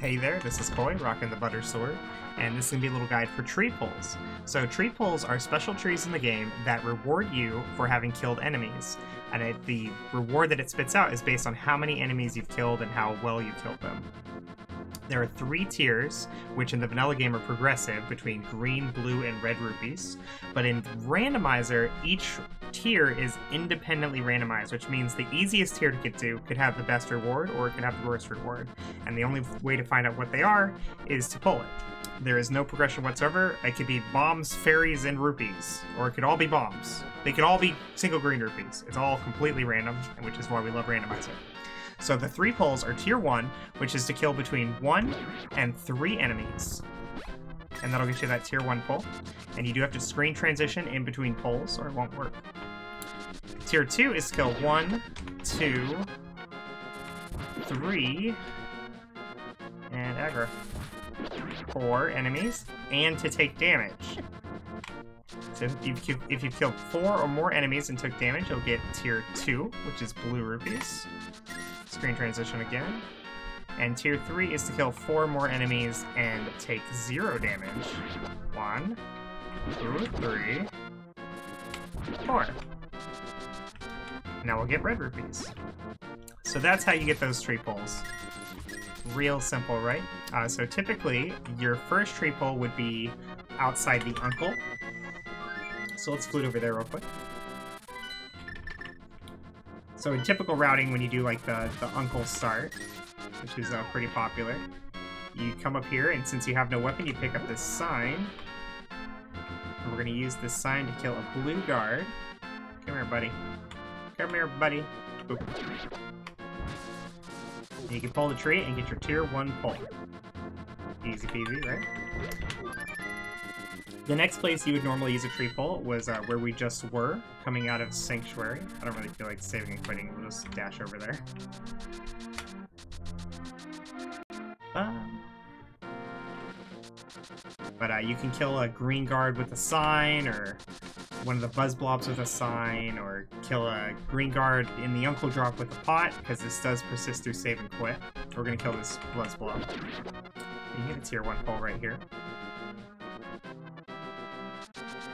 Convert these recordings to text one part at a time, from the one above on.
Hey there, this is Coy, rocking the Butter Sword, and this is going to be a little guide for tree pulls. So tree pulls are special trees in the game that reward you for having killed enemies, and it, the reward that it spits out is based on how many enemies you've killed and how well you killed them. There are three tiers, which in the vanilla game are progressive between green, blue, and red rupees. But in randomizer, each tier is independently randomized, which means the easiest tier to get to could have the best reward or it could have the worst reward. And the only way to find out what they are is to pull it. There is no progression whatsoever. It could be bombs, fairies, and rupees, or it could all be bombs. They could all be single green rupees. It's all completely random, which is why we love randomizer. So the three pulls are tier one, which is to kill between one and three enemies. And that'll get you that tier one pull. And you do have to screen transition in between pulls or it won't work. Tier two is kill one, two, three, and aggro. Four enemies, and to take damage. So if you've, if you've killed four or more enemies and took damage, you'll get tier 2, which is blue rupees. Screen transition again. And tier 3 is to kill 4 more enemies and take 0 damage. 1, 2, 3, 4. Now we'll get red rupees. So that's how you get those tree pulls. Real simple, right? Uh, so typically, your first tree pull would be outside the uncle. So let's flute over there real quick. So in typical routing, when you do like the, the uncle start, which is uh, pretty popular, you come up here, and since you have no weapon, you pick up this sign. And we're going to use this sign to kill a blue guard. Come here, buddy. Come here, buddy. You can pull the tree and get your tier 1 pull. Easy peasy, right? The next place you would normally use a tree pull was uh, where we just were, coming out of Sanctuary. I don't really feel like saving and quitting, we'll just dash over there. Um, but uh, you can kill a green guard with a sign, or one of the buzz blobs with a sign, or kill a green guard in the uncle drop with a pot, because this does persist through save and quit. We're gonna kill this buzz blob. You get a tier 1 pull right here.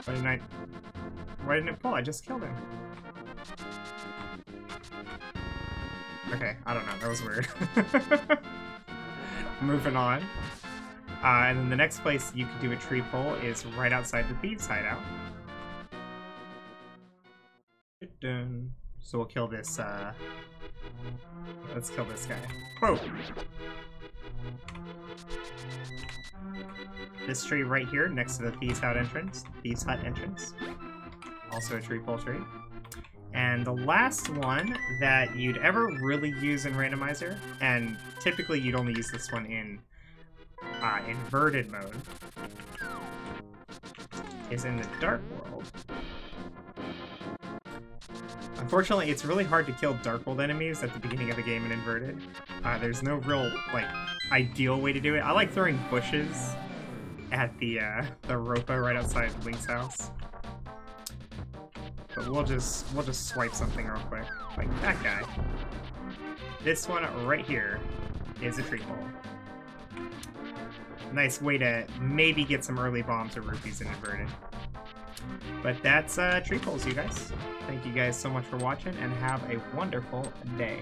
Why didn't I... Why didn't it pull? I just killed him. Okay, I don't know. That was weird. Moving on. Uh, and then the next place you can do a tree pull is right outside the Thieves' Hideout. So we'll kill this, uh... Let's kill this guy. Whoa! This tree right here, next to the Thieves' Hut entrance. Thieves' Hut entrance. Also a tree pull tree. And the last one that you'd ever really use in Randomizer, and typically you'd only use this one in uh, inverted mode, is in the Dark World. Unfortunately, it's really hard to kill Dark World enemies at the beginning of the game in inverted. Uh, there's no real, like, ideal way to do it. I like throwing bushes at the uh, the Ropa right outside Link's house. But we'll just we'll just swipe something real quick, like that guy. This one right here is a tree pull. Nice way to maybe get some early bombs or rupees in inverted. But that's uh, tree pulls, you guys. Thank you guys so much for watching, and have a wonderful day.